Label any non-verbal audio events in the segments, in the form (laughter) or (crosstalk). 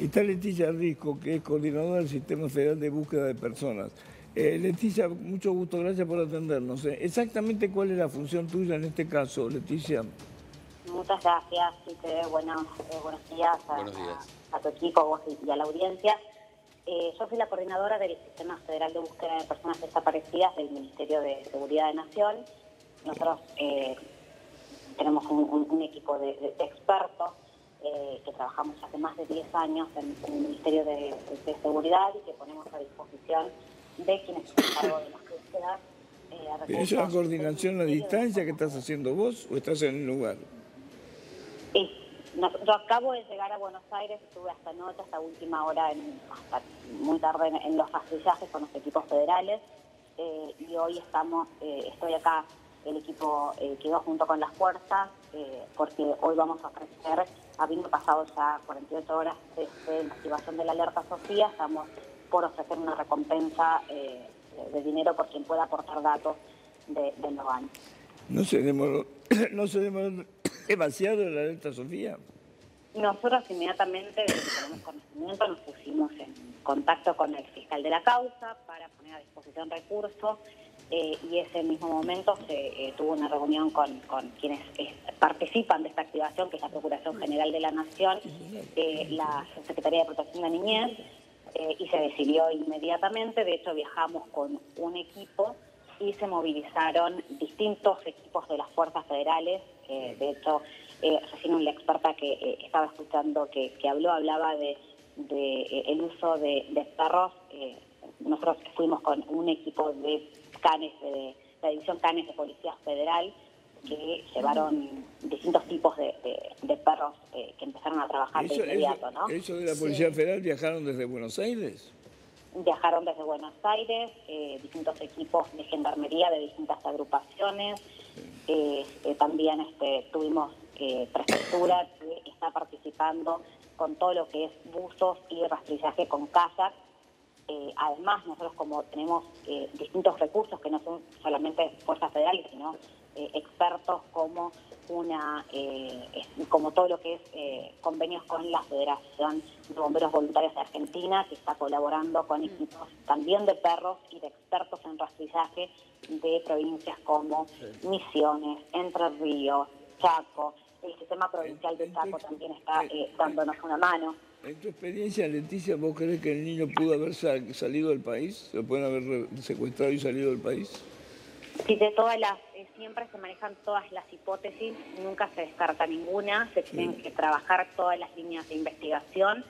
Está Leticia Risco, que es coordinadora del Sistema Federal de Búsqueda de Personas. Eh, Leticia, mucho gusto, gracias por atendernos. Eh. Exactamente cuál es la función tuya en este caso, Leticia. Muchas gracias, buenos, eh, buenos días, a, tu equipo y a la audiencia. yo soy la coordinadora del Sistema Federal de Búsqueda de Personas Desaparecidas del Ministerio de Seguridad de Nación. Nosotros tenemos un, equipo de expertos eh, que trabajamos hace más de 10 años en, el Ministerio de, Seguridad y que ponemos a disposición de quienes están a cargo de las búsquedas. Eh, ¿Es una coordinación a distancia que estás haciendo vos o estás en el lugar? Sí, yo acabo de llegar a Buenos Aires, estuve hasta noche, hasta última hora, hasta muy tarde en, los patrillajes con los equipos federales eh, y hoy estamos, eh, estoy acá, el equipo quedó junto con las fuerzas porque hoy vamos a ofrecer habiendo pasado ya 48 horas desde la activación de la alerta Sofía, estamos por ofrecer una recompensa eh, de dinero por quien pueda aportar datos de, de Novan. ¿No se demoró, (coughs) no se demoró demasiado la alerta Sofía? Nosotros inmediatamente, tenemos conocimiento, nos pusimos en contacto con el fiscal de la causa para poner a disposición recursos eh, y ese mismo momento se eh, tuvo una reunión con, quienes eh, participan de esta activación, que es la Procuración General de la Nación, la Secretaría de Protección de Niñez, y se decidió inmediatamente. De hecho, viajamos con un equipo y se movilizaron distintos equipos de las fuerzas federales. de hecho, recién la experta que estaba escuchando que, habló, hablaba de, el uso de, de perros. Nosotros fuimos con un equipo de canes de la División Canes de Policía Federal que llevaron distintos tipos de, perros eh, que empezaron a trabajar de inmediato, ¿no? ¿Eso de la Policía Federal viajaron desde Buenos Aires? Viajaron desde Buenos Aires, eh, distintos equipos de gendarmería de distintas agrupaciones. Eh, también este, tuvimos prefectura que está participando con todo lo que es buzos y rastrillaje con kayak eh, además, nosotros como tenemos eh, distintos recursos que no son solamente fuerzas federales, sino eh, expertos como una como todo lo que es convenios con la Federación de Bomberos Voluntarios de Argentina, que está colaborando con equipos también de perros y de expertos en rastrillaje de provincias como Misiones, Entre Ríos, Chaco, el sistema provincial de Chaco también está dándonos una mano. En tu experiencia, Leticia, ¿vos crees que el niño pudo haber salido del país? ¿Se pueden haber secuestrado y salido del país? Sí, de todas las, eh, siempre se manejan todas las hipótesis, nunca se descarta ninguna, se tienen que trabajar todas las líneas de investigación,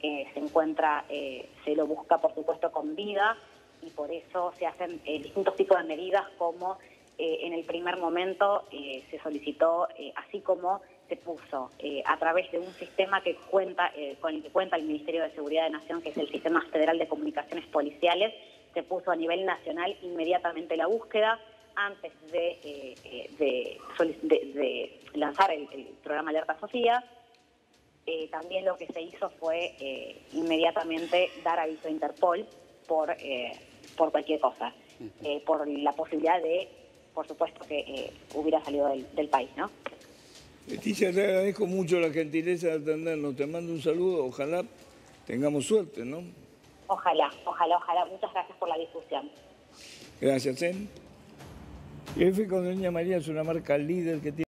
eh, se encuentra, eh, se lo busca por supuesto con vida y por eso se hacen distintos tipos de medidas como en el primer momento se solicitó, así como se puso eh, a través de un sistema que cuenta eh, con el que cuenta el Ministerio de Seguridad de Nación, que es el Sistema Federal de Comunicaciones Policiales, se puso a nivel nacional inmediatamente la búsqueda antes de, eh, de, lanzar el, programa Alerta Sofía. también lo que se hizo fue inmediatamente dar aviso a Interpol por, por cualquier cosa, por la posibilidad de, por supuesto, que hubiera salido del, del país, ¿no? Leticia, te agradezco mucho la gentileza de atendernos. Te mando un saludo. Ojalá tengamos suerte, ¿no? Ojalá, ojalá, ojalá. Muchas gracias por la discusión. Gracias, ¿eh? F con Doña María es una marca líder que tiene...